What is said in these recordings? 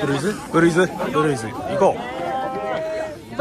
ブルーズ？ブルーズ？ブルーズ。行こう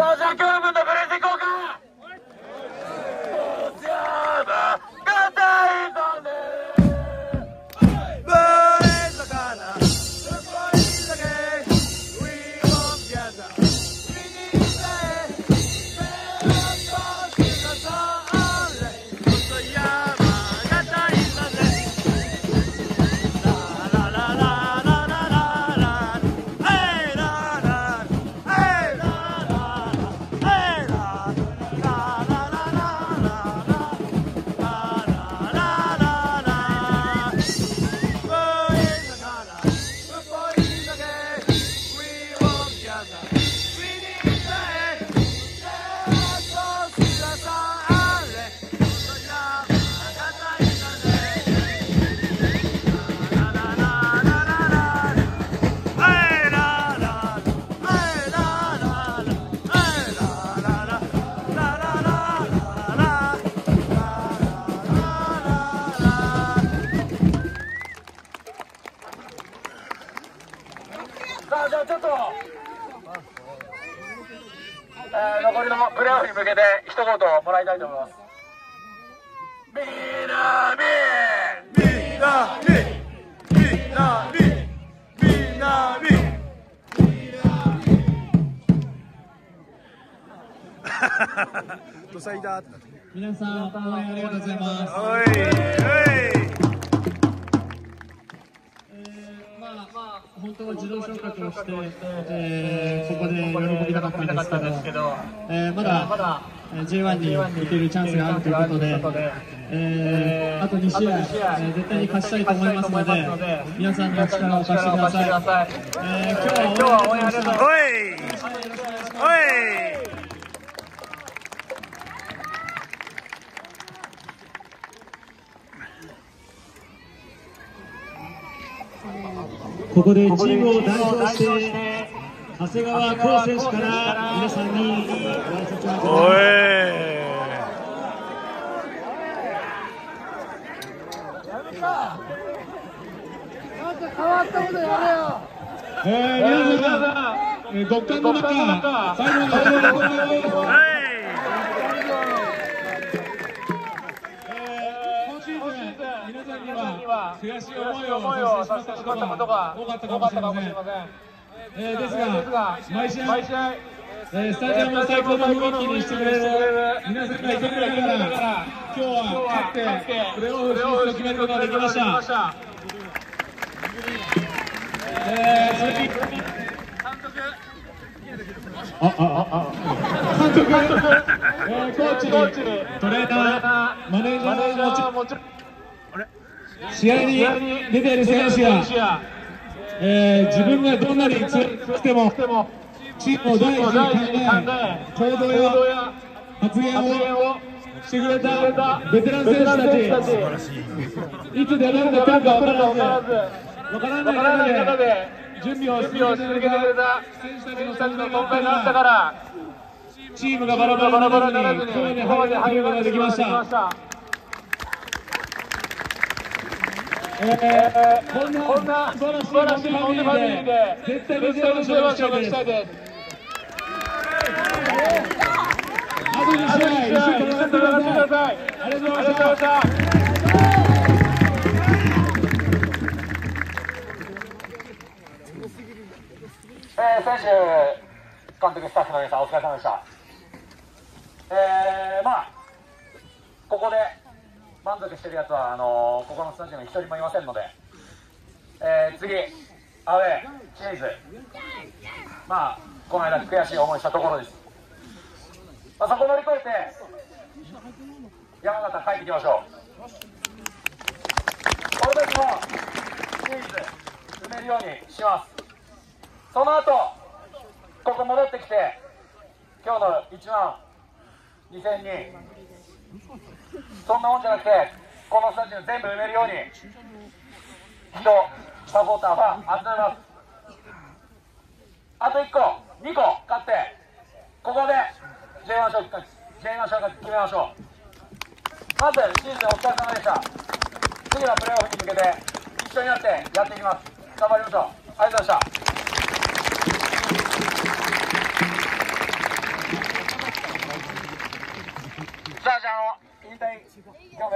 らいたいと思いますみなみみなみみなみみなみ土佐だってなって皆さん応援ありがとうございます。おいおいまあまあ本当は自動昇格をして、えーここで喜びたかったんですけど、えーまだえー J1 に行けるチャンスがあるということで、えーあと2試合、えー絶対に勝ちたいと思いますので、皆さんの力を貸してください。えー今日は応援ありがとうございます。おいおいここでチームを代表して、長谷川光選手から皆さんにご挨拶をおいいえー、皆さん、えー、極寒の中、最後までお願いします。今シーズン、皆さんには悔しい思いをさせてしまったことが多かったかもしれません。えーですが、毎試合、えースタジアムを最高の雰囲気にしてくれる皆さんがいてくれるから、今日は勝って、プレーオフ進出を決めることができました。えー、それにあ、あ、あ、あ、監督、えー、コーチ、トレーナー、マネージャーももちろん、試合に出ている選手や、えー、自分がどんなに強くても、チームを第一に考え、行動や発言をしてくれたベテラン選手たち、いつ出られるか分からず、わからない中で準備をし続けてくれた選手たちのたちの存在があったからチームがバラバラバラならずにここまで入ることができました。えー、こんなこんな素晴らしいモンテファミリーで絶対に絶対に試合を勝利したいです。あと2試合一緒に戦ってください。ありがとうございました。選手、監督、スタッフの皆さん、お疲れ様でした。えー、まあ、ここで満足してるやつは、あのーここのスタジアムに一人もいませんので、えー、次、アウェー、シリーズ、まあ、この間悔しい思いしたところです。まあ、そこ乗り越えて、山形帰ってきましょう。俺たちもシリーズ埋めるようにします。その後ここ戻ってきて今日の1万2000人そんなもんじゃなくてこのスタジアム全部埋めるように人サポーターは集めます。あと1個2個勝ってここで J1 昇格 J1 昇格決めましょう。まずシーズンお疲れ様でした。次はプレーオフに向けて一緒になってやっていきます。頑張りましょう。ありがとうございました。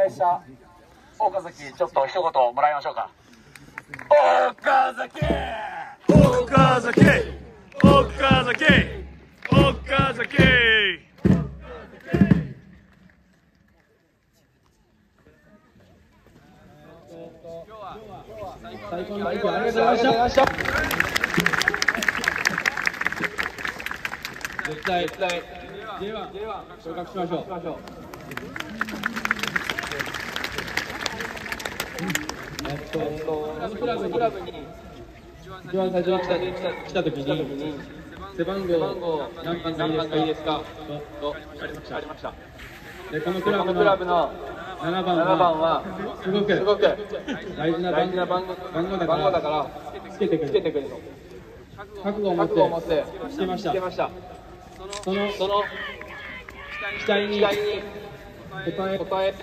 表明した。岡崎ちょっと一言もらいましょうか。岡崎！岡崎！岡崎！岡崎！最高の意見ありがとうございました。絶対絶対。J1 昇格しましょうえっとこのクラブに一番最初に来た来た時に背番号何番がいいですかとありました。でこのクラブの7番はすごく大事な番番号だからつけてくれつけてくれと覚悟を持ってつけました。そのその期待に応え応え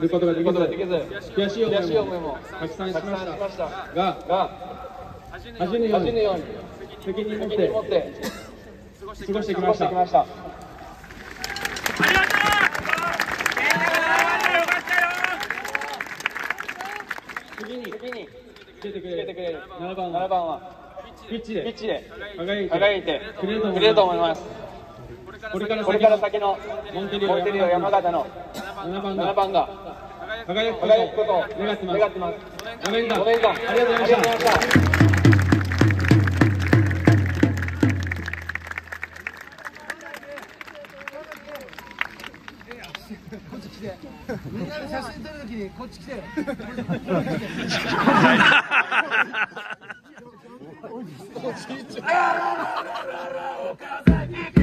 ることができず悔しい思いもたくさんしました。がが恥じぬように責任を持って過ごしてきました。次に次につけてくれる7番7番はピッチでピッチで輝いてくれると思います。これから先のモンテリオ山形の7番が ,7 番が輝くことを願ってます5年間ありがとうございましたみんなで写真撮るときにこっち来て。ララララララ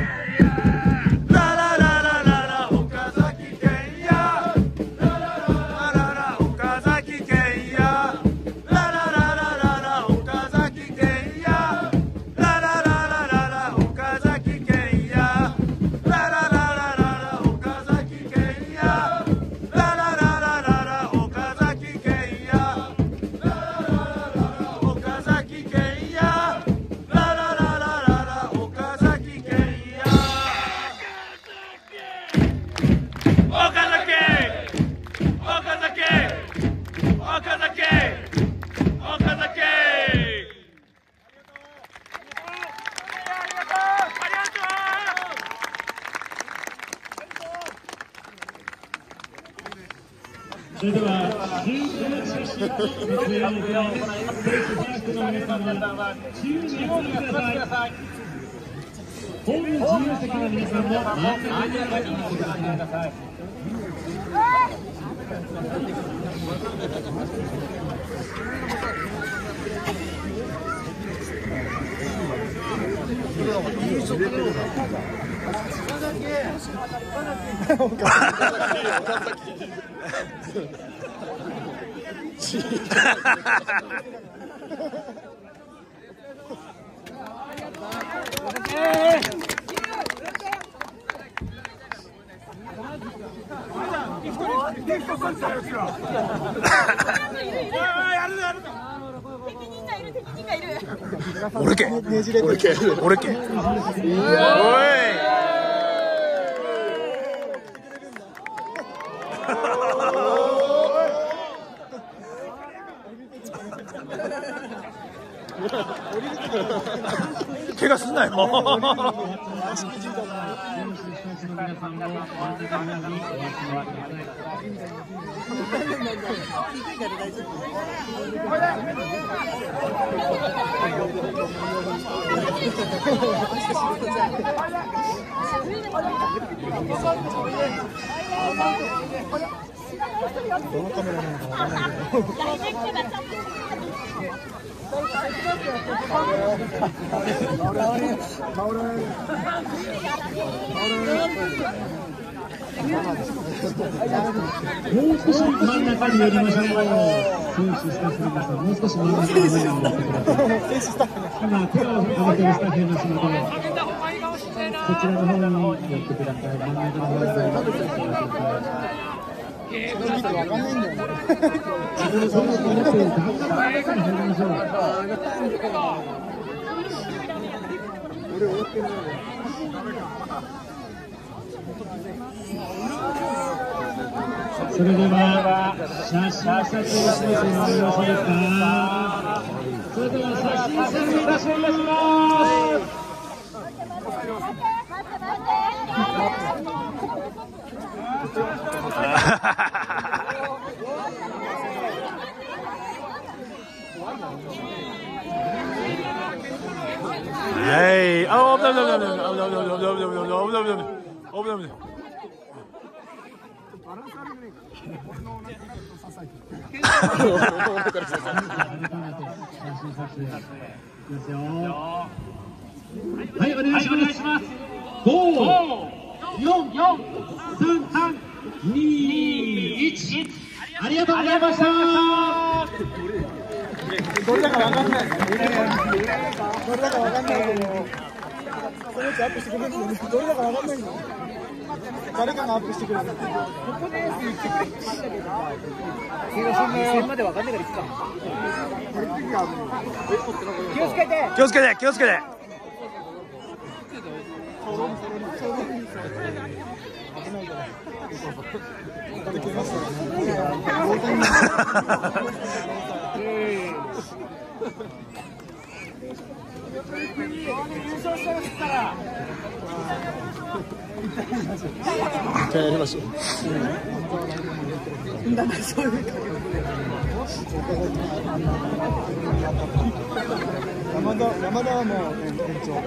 席の皆さんも、真ん中にお進みください。責任がいる責任がいる俺け。俺け。俺け。おい。怪我すんなよもうもう少し真ん中に寄りましょう。選手、スタッフの皆さん、もう少し真ん中に寄ってください。今、手を挙げているスタッフいますので、こちらの方に寄ってください。真ん中の方に寄ってください。見てわかんないんだよ。自分のってるってそれでは写真撮影してもらいましそれでは写真撮影いた待って待って待って。Hey, oh, no, no, no, no, no, no, no, no, no, no, no, no, no, no, oh, no, no. はい、お願いします。ありがとうございました。どれだかわかんない。どれだかわかんないけどそれってアップしてくれるんどれだかわかんない誰かがアップしてくれるここで言ってくれまでわかんないから行くか気をつけて。気をつけて。気をつけて。じゃあやりましょう。だからそういう。山田山田はもう延長。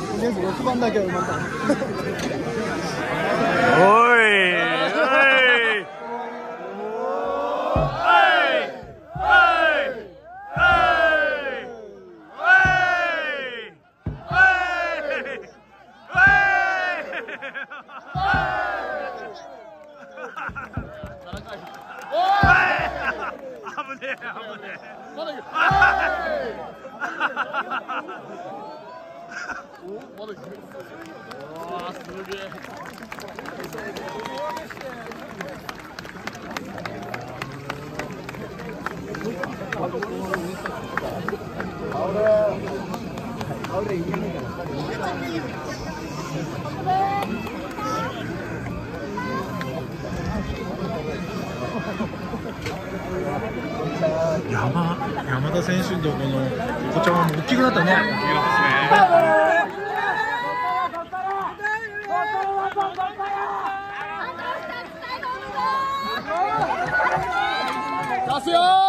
とりあえず6番だけは埋まった。おい 와, 그러게. 아우라, 아우라 인간이잖아. 山田選手のこのこちらも大きくなったね。出すよ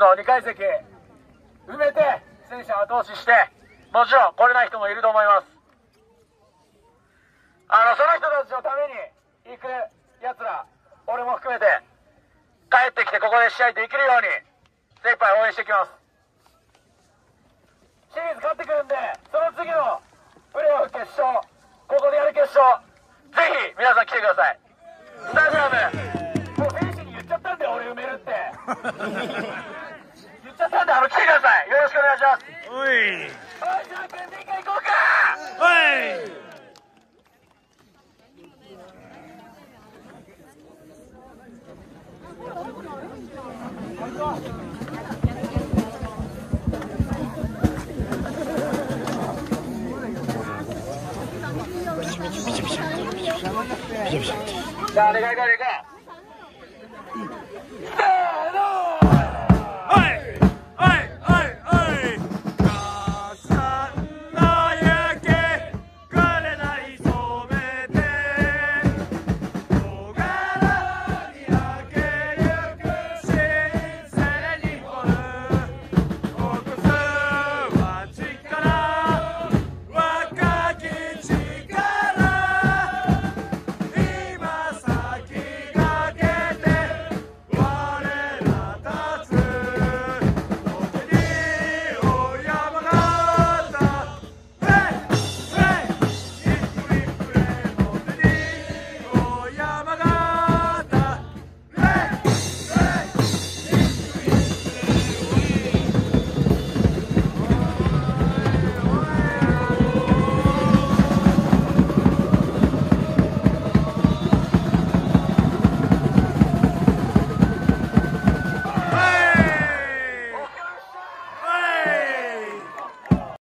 の2階席。埋めて選手を後押しして。もちろん来れない人もいると思います。あのその人たちのために行くやつら俺も含めて帰ってきてここで試合できるように精一杯応援していきます。シリーズ勝ってくるんでその次のプレーオフ決勝ここでやる決勝ぜひ皆さん来てください。スタジアム。もう選手に言っちゃったんで俺埋めるって。ちゃったんであの来てください。よろしくお願いします。おい。おいじゃあ行こうかおいじゃあ、い。から行こう。